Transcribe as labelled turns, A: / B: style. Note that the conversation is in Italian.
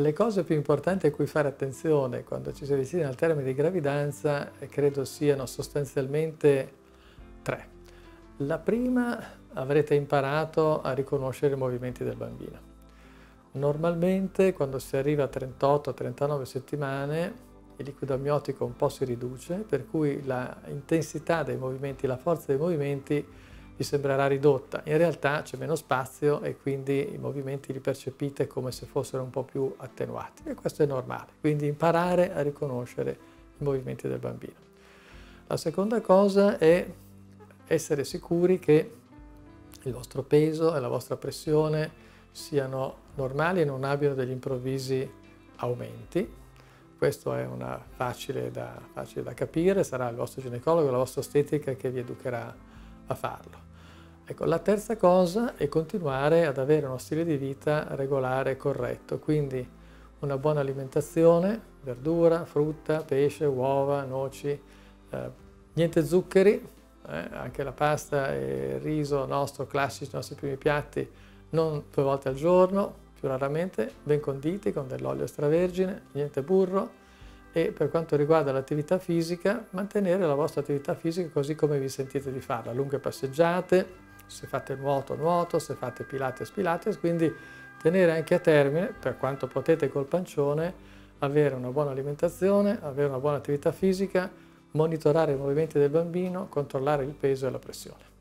A: Le cose più importanti a cui fare attenzione quando ci si avvicina al termine di gravidanza credo siano sostanzialmente tre. La prima avrete imparato a riconoscere i movimenti del bambino. Normalmente quando si arriva a 38-39 settimane il liquido amniotico un po' si riduce, per cui l'intensità dei movimenti, la forza dei movimenti vi sembrerà ridotta. In realtà c'è meno spazio e quindi i movimenti li percepite come se fossero un po' più attenuati e questo è normale. Quindi imparare a riconoscere i movimenti del bambino. La seconda cosa è essere sicuri che il vostro peso e la vostra pressione siano normali e non abbiano degli improvvisi aumenti. Questo è una facile da, facile da capire, sarà il vostro ginecologo, la vostra ostetrica che vi educherà a farlo. Ecco, la terza cosa è continuare ad avere uno stile di vita regolare e corretto, quindi una buona alimentazione, verdura, frutta, pesce, uova, noci, eh, niente zuccheri, eh, anche la pasta e il riso nostro, classici, i nostri primi piatti, non due volte al giorno, più raramente, ben conditi con dell'olio extravergine, niente burro e per quanto riguarda l'attività fisica, mantenere la vostra attività fisica così come vi sentite di farla, lunghe passeggiate, se fate nuoto, nuoto, se fate pilates, pilates, quindi tenere anche a termine, per quanto potete col pancione, avere una buona alimentazione, avere una buona attività fisica, monitorare i movimenti del bambino, controllare il peso e la pressione.